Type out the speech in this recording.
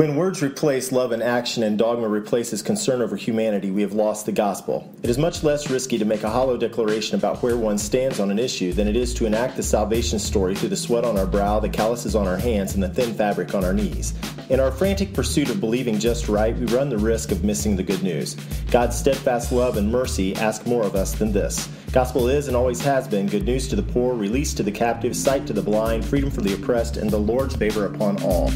When words replace love and action and dogma replaces concern over humanity, we have lost the gospel. It is much less risky to make a hollow declaration about where one stands on an issue than it is to enact the salvation story through the sweat on our brow, the calluses on our hands, and the thin fabric on our knees. In our frantic pursuit of believing just right, we run the risk of missing the good news. God's steadfast love and mercy ask more of us than this. Gospel is and always has been good news to the poor, release to the captive, sight to the blind, freedom for the oppressed, and the Lord's favor upon all.